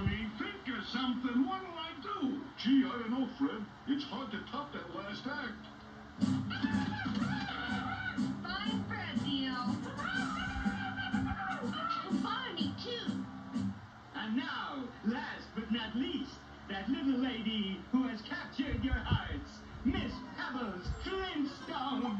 Tommy. Think of something. What'll I do? Gee, I don't know, Fred. It's hard to top that last act. Fine Fred, Dino. Oh, Barney, too. And now, last but not least, that little lady who has captured your hearts, Miss Pebbles Flintstone.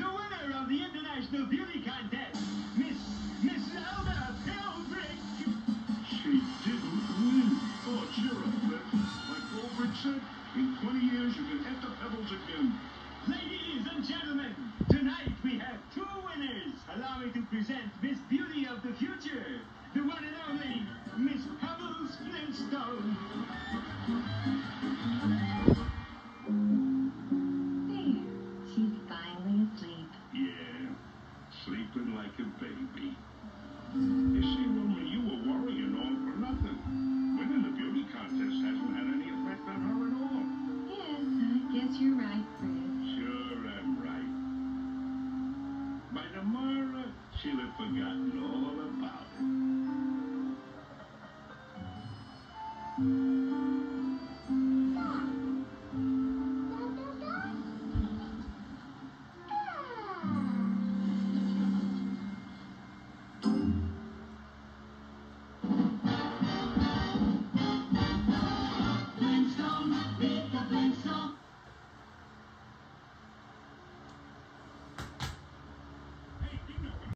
the International Beauty Contest. sleeping like a baby. You see, Wilma, you were worrying all for nothing. Winning the beauty contest hasn't had any effect on her at all. Yes, I guess you're right, Fred. Sure, I'm right. By tomorrow, she'll have forgotten all about it.